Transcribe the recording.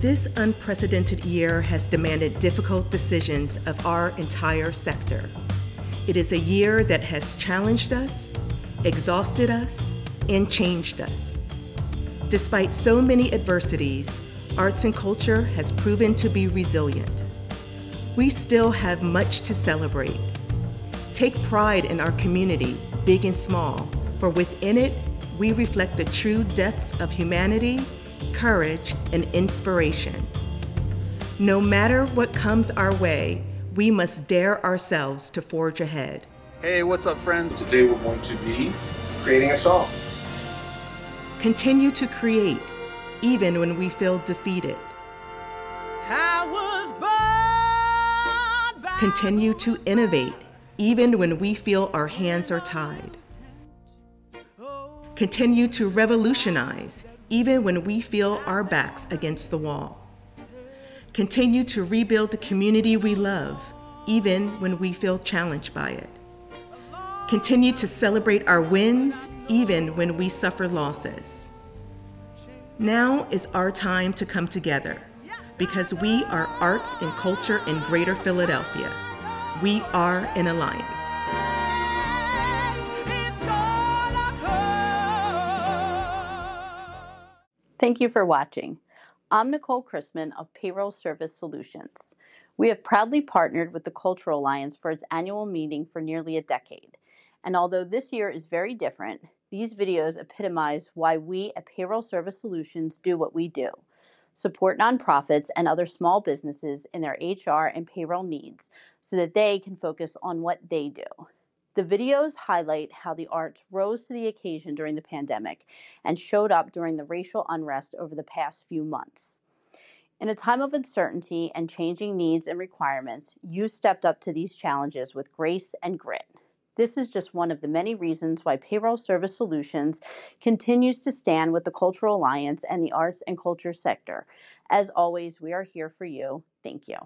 This unprecedented year has demanded difficult decisions of our entire sector. It is a year that has challenged us, exhausted us, and changed us. Despite so many adversities, arts and culture has proven to be resilient. We still have much to celebrate. Take pride in our community, big and small, for within it, we reflect the true depths of humanity courage, and inspiration. No matter what comes our way, we must dare ourselves to forge ahead. Hey, what's up, friends? Today we're going to be creating a song. Continue to create, even when we feel defeated. Continue to innovate, even when we feel our hands are tied. Continue to revolutionize, even when we feel our backs against the wall. Continue to rebuild the community we love, even when we feel challenged by it. Continue to celebrate our wins, even when we suffer losses. Now is our time to come together because we are arts and culture in Greater Philadelphia. We are an alliance. Thank you for watching. I'm Nicole Chrisman of Payroll Service Solutions. We have proudly partnered with the Cultural Alliance for its annual meeting for nearly a decade. And although this year is very different, these videos epitomize why we at Payroll Service Solutions do what we do support nonprofits and other small businesses in their HR and payroll needs so that they can focus on what they do. The videos highlight how the arts rose to the occasion during the pandemic and showed up during the racial unrest over the past few months. In a time of uncertainty and changing needs and requirements, you stepped up to these challenges with grace and grit. This is just one of the many reasons why Payroll Service Solutions continues to stand with the Cultural Alliance and the arts and culture sector. As always, we are here for you. Thank you.